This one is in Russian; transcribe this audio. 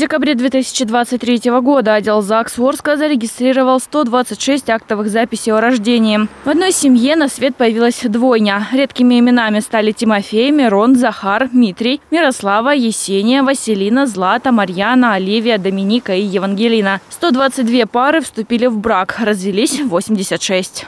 декабре 2023 года отдел ЗАГС Ворска зарегистрировал 126 актовых записей о рождении. В одной семье на свет появилась двойня. Редкими именами стали Тимофей, Мирон, Захар, Митрий, Мирослава, Есения, Василина, Злата, Марьяна, Оливия, Доминика и Евангелина. 122 пары вступили в брак, развелись 86.